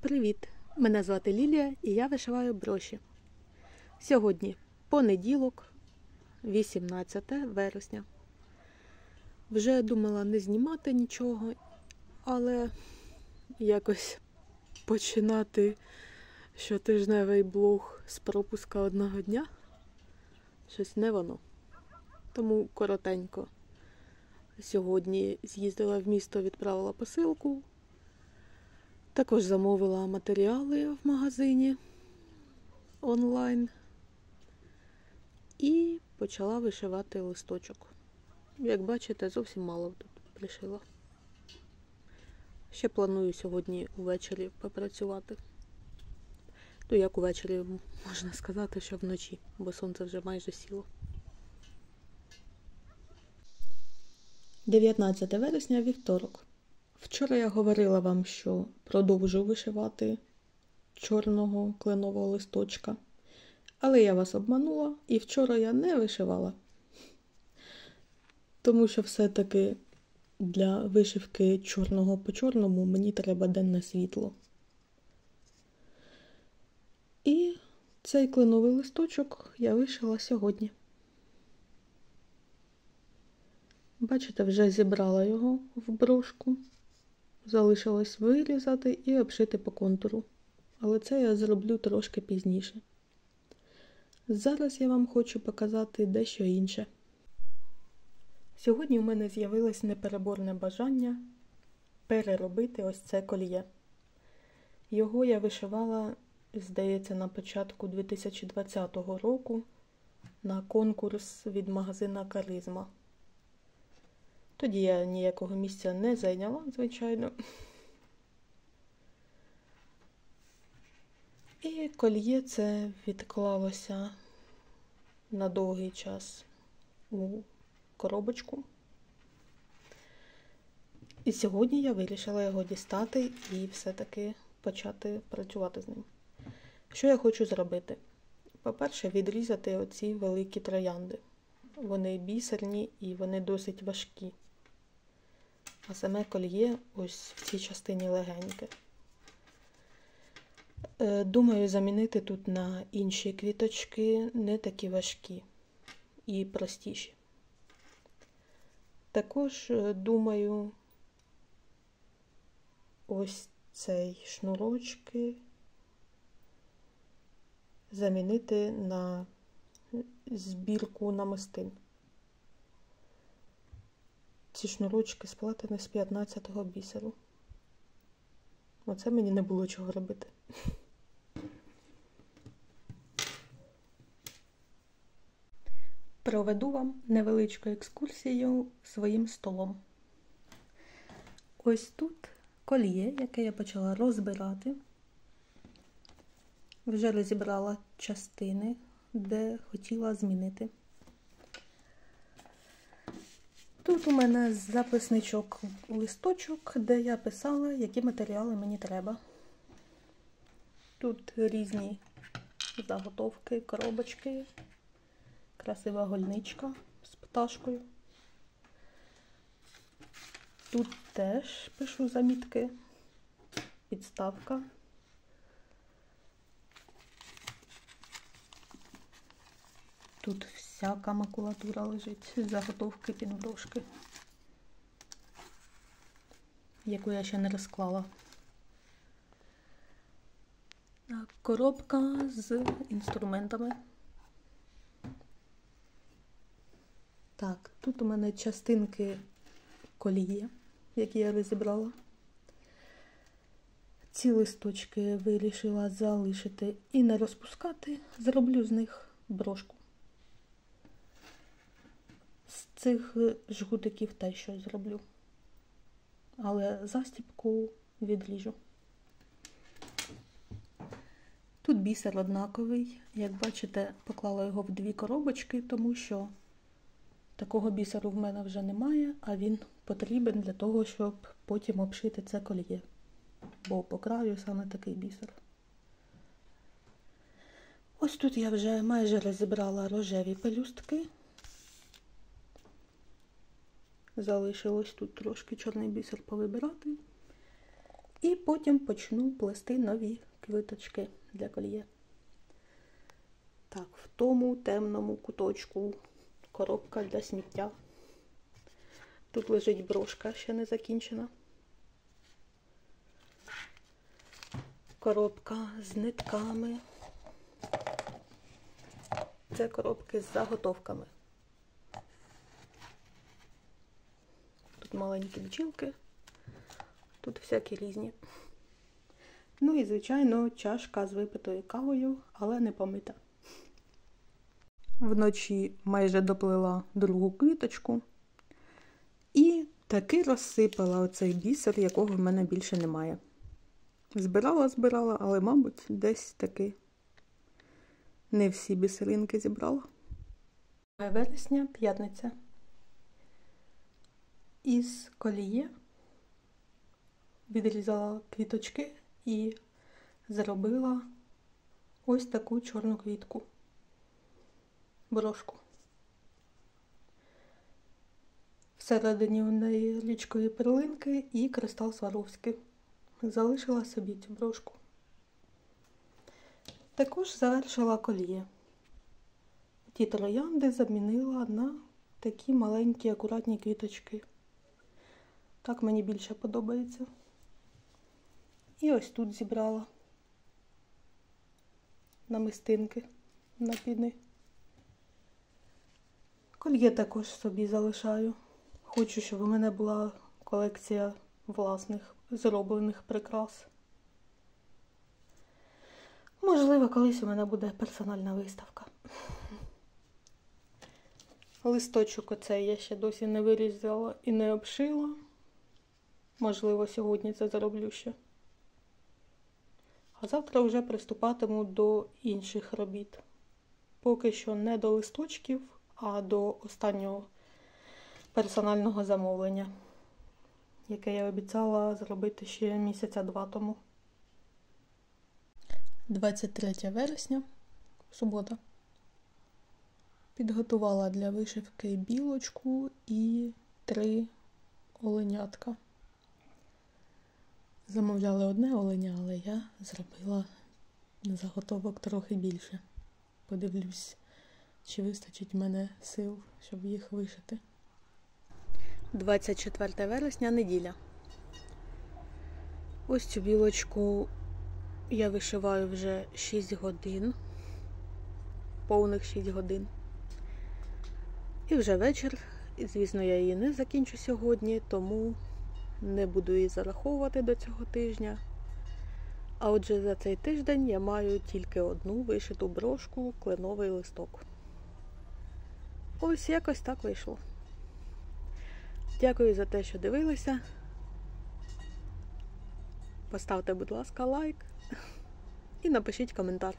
Привіт! Мене звати Лілія і я вишиваю броші. Сьогодні понеділок, 18 вересня. Вже думала не знімати нічого, але якось починати щотижневий блог з пропуска одного дня щось не воно. Тому коротенько. Сьогодні з'їздила в місто, відправила посилку. Також замовила матеріали в магазині онлайн і почала вишивати листочок. Як бачите, зовсім мало тут пришила. Ще планую сьогодні увечері попрацювати. Ну, як увечері можна сказати, що вночі, бо сонце вже майже сіло. 19 вересня вівторок. Вчора я говорила вам, що продовжу вишивати чорного кленового листочка. Але я вас обманула і вчора я не вишивала. Тому що все-таки для вишивки чорного по чорному мені треба денне світло. І цей кленовий листочок я вишила сьогодні. Бачите, вже зібрала його в брошку. Залишилось вирізати і обшити по контуру. Але це я зроблю трошки пізніше. Зараз я вам хочу показати дещо інше. Сьогодні у мене з'явилось непереборне бажання переробити ось це коліє. Його я вишивала, здається, на початку 2020 року на конкурс від магазина Каризма. Тоді я ніякого місця не зайняла, звичайно. І кольє це відклалося на довгий час у коробочку. І сьогодні я вирішила його дістати і все-таки почати працювати з ним. Що я хочу зробити? По-перше, відрізати оці великі троянди. Вони бісерні і вони досить важкі а саме кольє ось в цій частині легеньке. Е, думаю, замінити тут на інші квіточки не такі важкі і простіші. Також е, думаю, ось цей шнурочки замінити на збірку намистин. Ці шнурочки сплатені з 15-го бісеру. Оце мені не було чого робити. Проведу вам невеличку екскурсію своїм столом. Ось тут коліє, яке я почала розбирати. Вже розібрала частини, де хотіла змінити. Тут у мене записничок листочок, де я писала, які матеріали мені треба. Тут різні заготовки, коробочки, красива гольничка з пташкою. Тут теж пишу замітки, підставка. Тут всяка макулатура лежить, заготовки під брошки, яку я ще не розклала. Коробка з інструментами. Так, тут у мене частинки колії, які я розібрала. Ці листочки вирішила залишити і не розпускати, зроблю з них брошку цих жгутиків теж щось зроблю. Але застіпку відріжу. Тут бісер однаковий. Як бачите, поклала його в дві коробочки, тому що такого бісеру в мене вже немає, а він потрібен для того, щоб потім обшити це коліє. Бо по краю саме такий бісер. Ось тут я вже майже розібрала рожеві пелюстки. Залишилось тут трошки чорний бісер повибирати. І потім почну плести нові квиточки для кольє. Так, в тому темному куточку коробка для сміття. Тут лежить брошка, ще не закінчена. Коробка з нитками. Це коробки з заготовками. Маленькі бджілки, тут всякі різні. Ну і, звичайно, чашка з випитою кавою, але не помита. Вночі майже доплила другу квіточку і таки розсипала оцей бісер, якого в мене більше немає. Збирала, збирала, але, мабуть, десь таки не всі бісеринки зібрала. Вересня, п'ятниця. Із коліє відрізала квіточки і зробила ось таку чорну квітку. Брошку. Всередині у неї річкові перлинки і кристал Сваровський. Залишила собі цю брошку. Також завершила коліє. Ті троянди замінила на такі маленькі акуратні квіточки. Так мені більше подобається. І ось тут зібрала намистинки на піни. Кольє також собі залишаю. Хочу, щоб у мене була колекція власних зроблених прикрас. Можливо, колись у мене буде персональна виставка. Листочок оцей я ще досі не вирізала і не обшила. Можливо, сьогодні це зроблю ще. А завтра вже приступатиму до інших робіт. Поки що не до листочків, а до останнього персонального замовлення, яке я обіцяла зробити ще місяця два тому. 23 вересня, субота. Підготувала для вишивки білочку і три оленятка. Замовляли одне оленя, але я зробила заготовок трохи більше. Подивлюсь, чи вистачить мене сил, щоб їх вишити. 24 вересня неділя. Ось цю білочку я вишиваю вже 6 годин, повних 6 годин. І вже вечір. І, звісно, я її не закінчу сьогодні, тому не буду її зараховувати до цього тижня. А отже, за цей тиждень я маю тільки одну вишиту брошку, кленовий листок. Ось якось так вийшло. Дякую за те, що дивилися. Поставте, будь ласка, лайк і напишіть коментар.